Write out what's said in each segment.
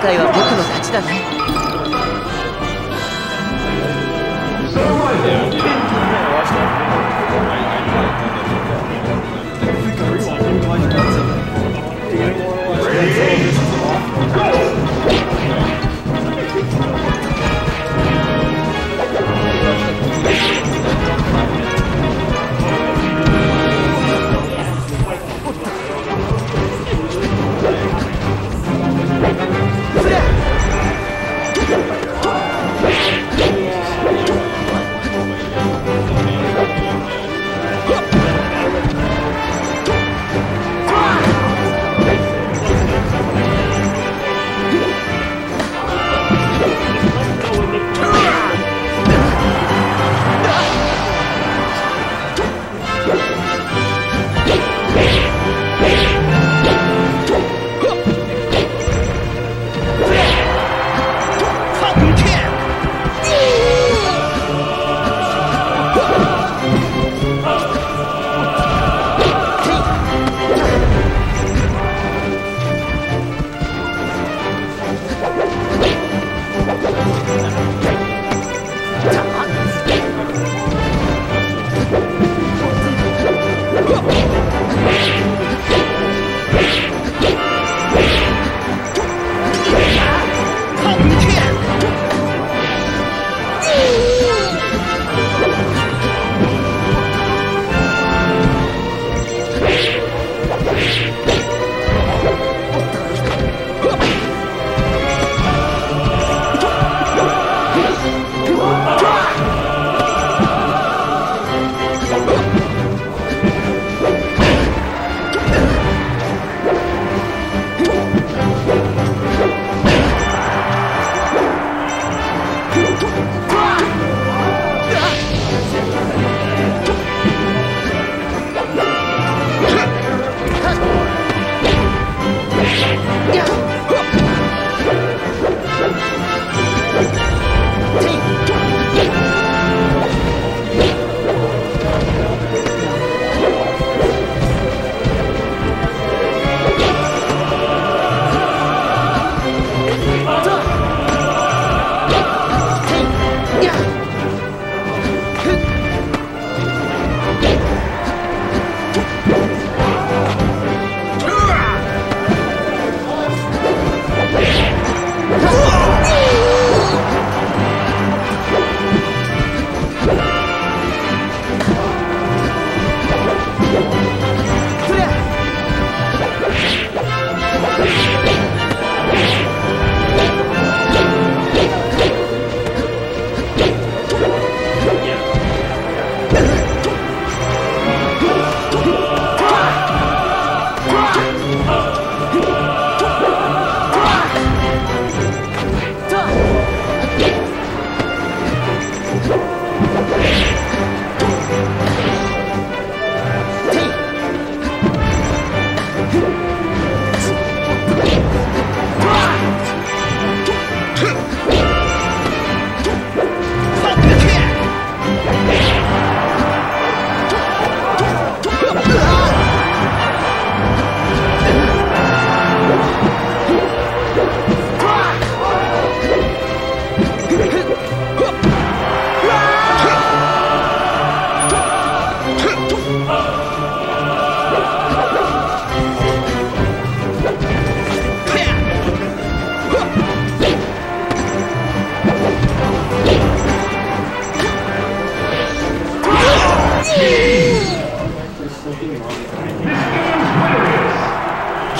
回は僕の勝ちだね。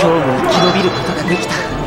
今日も生き延びることができた。